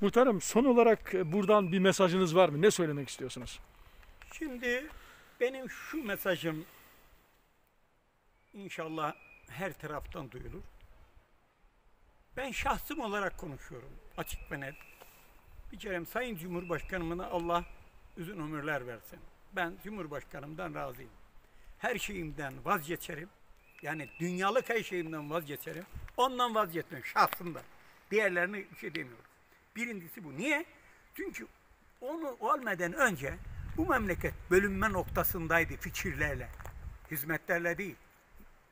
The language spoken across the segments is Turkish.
Muhtarım son olarak e, buradan bir mesajınız var mı? Ne söylemek istiyorsunuz? Şimdi benim şu mesajım inşallah her taraftan duyulur. Ben şahsım olarak konuşuyorum. Açık ve net. Bir kere Sayın Cumhurbaşkanımına Allah uzun ömürler versin. Ben Cumhurbaşkanımdan razıyım. Her şeyimden vazgeçerim. Yani dünyalık her şeyimden vazgeçerim. Ondan vazgeçmem şahsımda. Diğerlerini bir şey demiyorum. Birincisi bu. Niye? Çünkü onu olmadan önce bu memleket bölünme noktasındaydı fikirlerle. Hizmetlerle değil.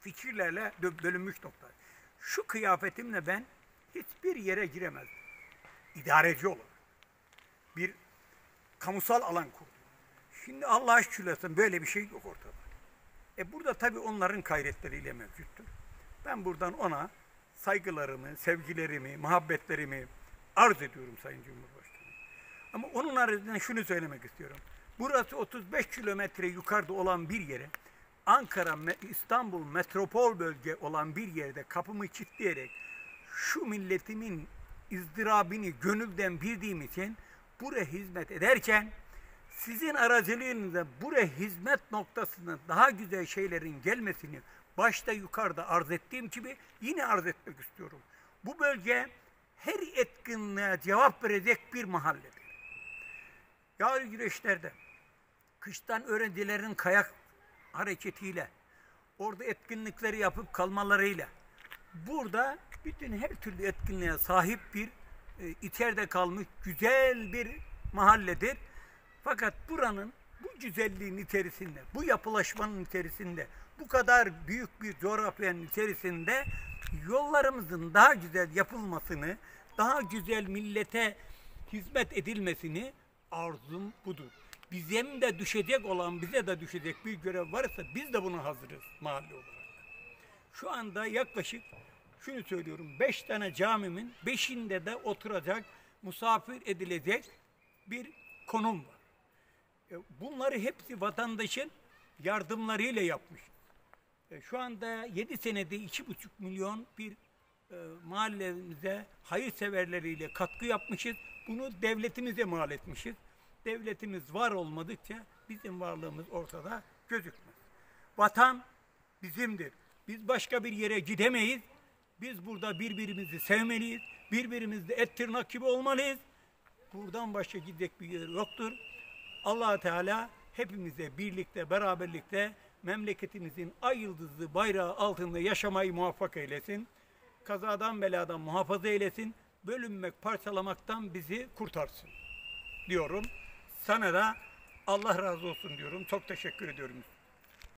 Fikirlerle bölünmüş nokta. Şu kıyafetimle ben hiçbir yere giremezdim. İdareci olur. Bir kamusal alan kurdu. Şimdi Allah'a şükür böyle bir şey yok ortada. E burada tabii onların gayretleriyle mevcuttur. Ben buradan ona saygılarımı, sevgilerimi, muhabbetlerimi arz ediyorum Sayın Cumhurbaşkanı. Ama onun haricinde şunu söylemek istiyorum. Burası 35 kilometre yukarıda olan bir yere Ankara, İstanbul metropol bölge olan bir yerde kapımı kilitleyerek şu milletimin ızdırabını gönülden bildiğim için buraya hizmet ederken sizin aracılığınızla buraya hizmet noktasına daha güzel şeylerin gelmesini başta yukarıda arz ettiğim gibi yine arz etmek istiyorum. Bu bölge her etkinliğe cevap verecek bir mahalledir. Yağlı güreşlerde kıştan öğrencilerin kayak hareketiyle orada etkinlikleri yapıp kalmalarıyla burada bütün her türlü etkinliğe sahip bir e, içeride kalmış güzel bir mahalledir. Fakat buranın bu güzelliğin içerisinde, bu yapılaşmanın içerisinde, bu kadar büyük bir coğrafyanın içerisinde yollarımızın daha güzel yapılmasını, daha güzel millete hizmet edilmesini arzum budur. Bizim de düşecek olan, bize de düşecek bir görev varsa biz de buna hazırız mahalle olarak. Şu anda yaklaşık şunu söylüyorum. Beş tane camimin beşinde de oturacak, misafir edilecek bir konum var. E, Bunları hepsi vatandaşın yardımlarıyla yapmış. E, Şu anda 7 senede 2,5 milyon bir e, mahallemize hayırseverleriyle katkı yapmışız. Bunu devletimize mal etmişiz. Devletimiz var olmadıkça bizim varlığımız ortada gözükmez. Vatan bizimdir. Biz başka bir yere gidemeyiz. Biz burada birbirimizi sevmeliyiz. Birbirimizle et tırnak gibi olmalıyız. Buradan başka gidecek bir yer yoktur. allah Teala hepimize birlikte, beraberlikte memleketimizin ay yıldızlı bayrağı altında yaşamayı muvaffak eylesin. Kazadan beladan muhafaza eylesin. Bölünmek, parçalamaktan bizi kurtarsın diyorum. Sana da Allah razı olsun diyorum. Çok teşekkür ediyorum.